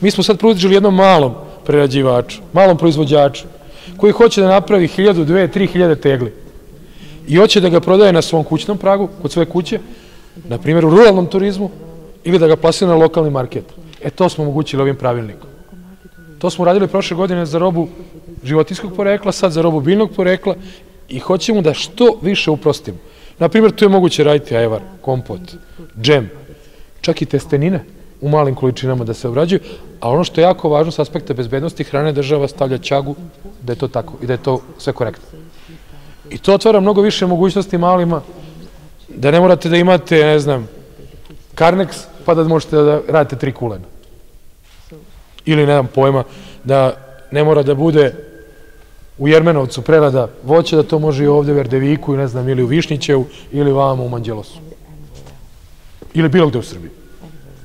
Mi smo sad pružili jednom malom prerađivaču, malom proizvođaču, koji hoće da napravi 1000, 2, 3000 tegli i hoće da ga prodaje na svom kućnom pragu, kod svoje kuće, na primjer u ruralnom turizmu, ili da ga plasira na lokalni market. E to smo omogućili ovim pravilnikom. To smo radili prošle godine za robu životinskog porekla, sad za robu biljnog porekla i hoćemo da što više uprostimo. Na primjer, tu je moguće raditi ajvar, kompot, džem, čak i testenine u malim količinama da se obrađuju, a ono što je jako važno s aspekta bezbednosti hrane, država stavlja ćagu da je to tako i da je to sve korektno. I to otvara mnogo više mogućnosti malima, da ne morate da imate, ne znam, karneks, pa da možete da radite tri kulena. Ili, ne znam pojma, da ne mora da bude u Jermenovcu prerada voća, da to može i ovde u Erdeviku, ne znam, ili u Višnjićevu, ili vamo u Manđelosu. Ili bilo gde u Srbiji.